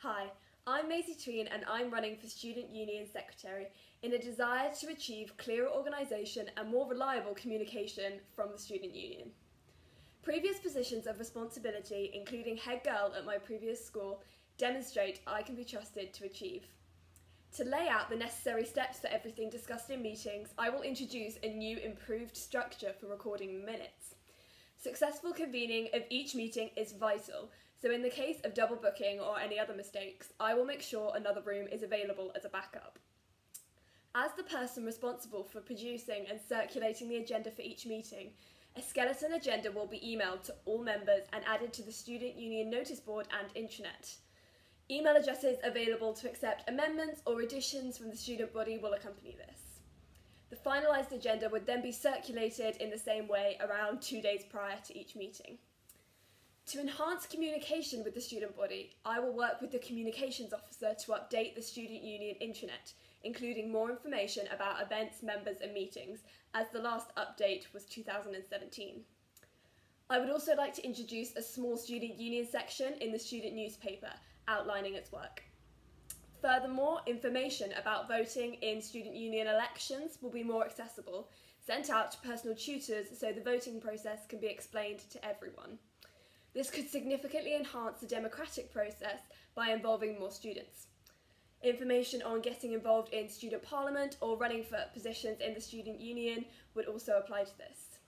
Hi, I'm Maisie Tween and I'm running for Student Union Secretary in a desire to achieve clearer organisation and more reliable communication from the Student Union. Previous positions of responsibility, including head girl at my previous school, demonstrate I can be trusted to achieve. To lay out the necessary steps for everything discussed in meetings, I will introduce a new improved structure for recording minutes. Successful convening of each meeting is vital, so in the case of double booking or any other mistakes, I will make sure another room is available as a backup. As the person responsible for producing and circulating the agenda for each meeting, a skeleton agenda will be emailed to all members and added to the Student Union notice board and intranet. Email addresses available to accept amendments or additions from the student body will accompany this. The finalised agenda would then be circulated in the same way around two days prior to each meeting. To enhance communication with the student body, I will work with the communications officer to update the student union intranet, including more information about events, members and meetings, as the last update was 2017. I would also like to introduce a small student union section in the student newspaper outlining its work. Furthermore, information about voting in student union elections will be more accessible, sent out to personal tutors so the voting process can be explained to everyone. This could significantly enhance the democratic process by involving more students. Information on getting involved in student parliament or running for positions in the student union would also apply to this.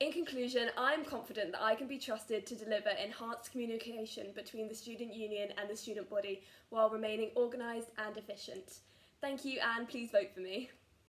In conclusion, I'm confident that I can be trusted to deliver enhanced communication between the student union and the student body while remaining organised and efficient. Thank you and please vote for me.